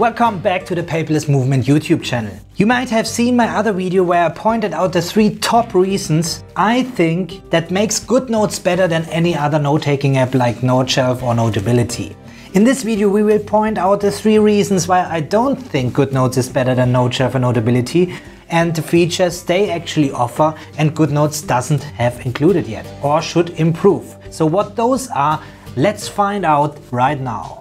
Welcome back to the Paperless Movement YouTube channel. You might have seen my other video where I pointed out the three top reasons I think that makes GoodNotes better than any other note-taking app like Noteshelf or Notability. In this video we will point out the three reasons why I don't think GoodNotes is better than Noteshelf or Notability and the features they actually offer and GoodNotes doesn't have included yet or should improve. So what those are, let's find out right now.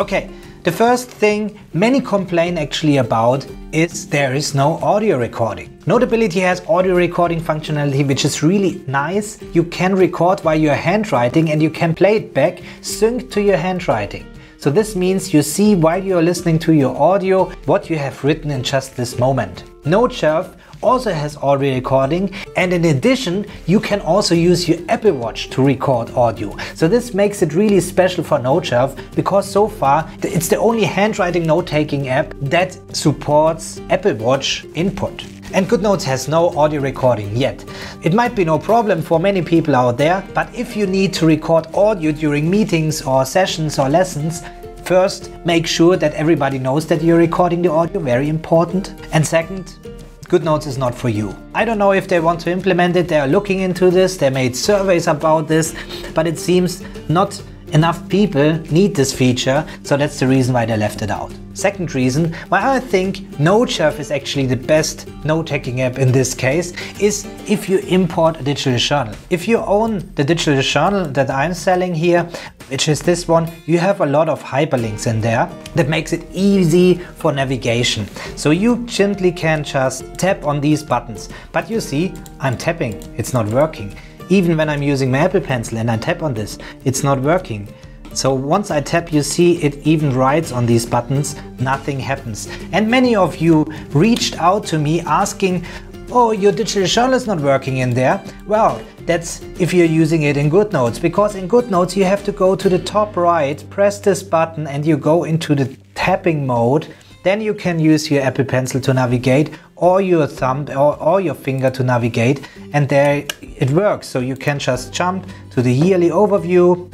Okay, the first thing many complain actually about is there is no audio recording. Notability has audio recording functionality which is really nice. You can record while you're handwriting and you can play it back synced to your handwriting. So this means you see while you're listening to your audio what you have written in just this moment. Noteshelf also has audio recording and in addition you can also use your Apple Watch to record audio. So this makes it really special for Noteshelf because so far it's the only handwriting note-taking app that supports Apple Watch input. And GoodNotes has no audio recording yet. It might be no problem for many people out there, but if you need to record audio during meetings or sessions or lessons, First, make sure that everybody knows that you're recording the audio, very important. And second, GoodNotes is not for you. I don't know if they want to implement it, they are looking into this, they made surveys about this, but it seems not enough people need this feature, so that's the reason why they left it out. Second reason why I think Noteshelf is actually the best note-taking app in this case is if you import a digital journal. If you own the digital journal that I'm selling here, which is this one, you have a lot of hyperlinks in there that makes it easy for navigation. So you gently can just tap on these buttons. But you see, I'm tapping, it's not working. Even when I'm using my Apple Pencil and I tap on this, it's not working. So once I tap, you see it even writes on these buttons, nothing happens. And many of you reached out to me asking, oh, your digital journal is not working in there. Well, that's if you're using it in GoodNotes, because in GoodNotes you have to go to the top right, press this button and you go into the tapping mode. Then you can use your Apple Pencil to navigate or your thumb or, or your finger to navigate and there it works. So you can just jump to the yearly overview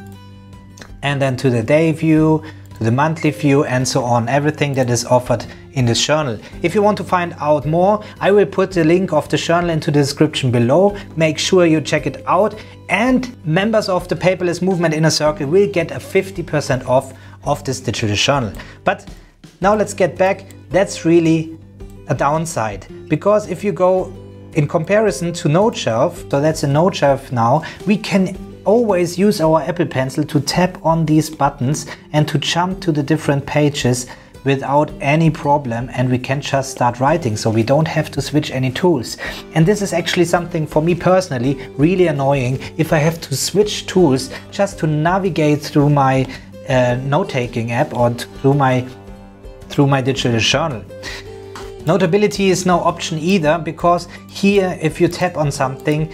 and then to the day view, to the monthly view and so on, everything that is offered in this journal. If you want to find out more, I will put the link of the journal into the description below. Make sure you check it out and members of the Paperless Movement Inner Circle will get a 50% off of this digital journal. But now let's get back, that's really a downside because if you go in comparison to Noteshelf, so that's a Noteshelf now, we can always use our Apple Pencil to tap on these buttons and to jump to the different pages without any problem and we can just start writing so we don't have to switch any tools. And this is actually something for me personally really annoying if I have to switch tools just to navigate through my uh, note-taking app or through my through my digital journal. Notability is no option either because here if you tap on something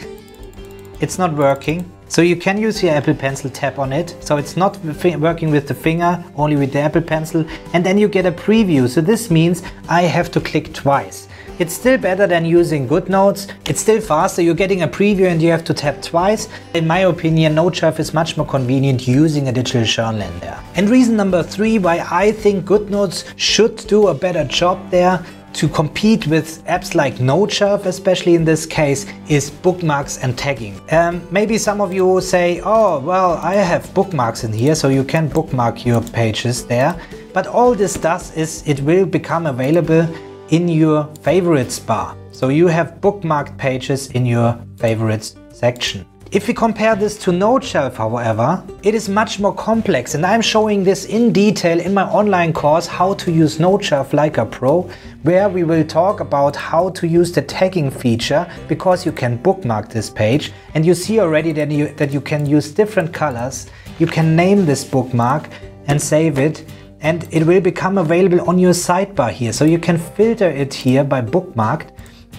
it's not working so you can use your Apple Pencil tap on it. So it's not working with the finger, only with the Apple Pencil. And then you get a preview. So this means I have to click twice. It's still better than using GoodNotes. It's still faster. You're getting a preview and you have to tap twice. In my opinion, Noteshelf is much more convenient using a digital journal in there. And reason number three why I think GoodNotes should do a better job there to compete with apps like Noteshelf, especially in this case, is bookmarks and tagging. Um, maybe some of you say, oh, well, I have bookmarks in here, so you can bookmark your pages there. But all this does is it will become available in your favorites bar. So you have bookmarked pages in your favorites section. If we compare this to Noteshelf, however, it is much more complex and I'm showing this in detail in my online course how to use Noteshelf like a pro, where we will talk about how to use the tagging feature because you can bookmark this page and you see already that you, that you can use different colors. You can name this bookmark and save it and it will become available on your sidebar here. So you can filter it here by bookmarked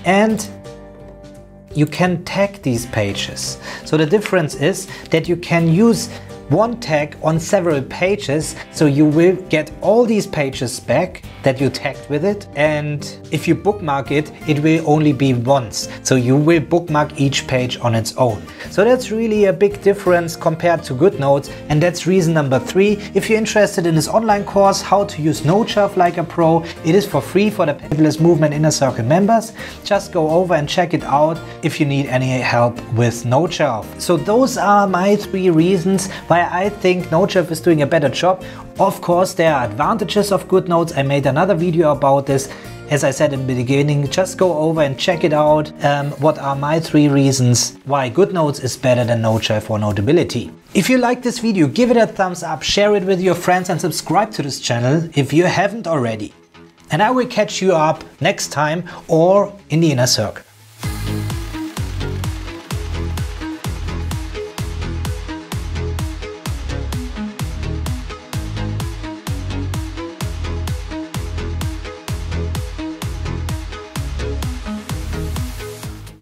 and you can tag these pages. So the difference is that you can use one tag on several pages. So you will get all these pages back that you tagged with it. And if you bookmark it, it will only be once. So you will bookmark each page on its own. So that's really a big difference compared to GoodNotes. And that's reason number three. If you're interested in this online course, how to use Noteshelf like a pro, it is for free for the Paperless Movement Inner Circle members. Just go over and check it out if you need any help with Noteshelf. So those are my three reasons why I think Noteshelf is doing a better job. Of course, there are advantages of good GoodNotes. I made another video about this. As I said in the beginning, just go over and check it out. Um, what are my three reasons why good GoodNotes is better than Noteshelf for Notability? If you like this video, give it a thumbs up, share it with your friends and subscribe to this channel if you haven't already. And I will catch you up next time or in the inner circle.